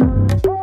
Bye.